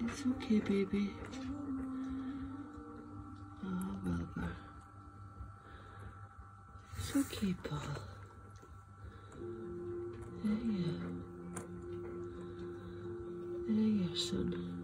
It's okay, baby. Oh, Wilbur. It's okay, Paul. There you are. There you are, son.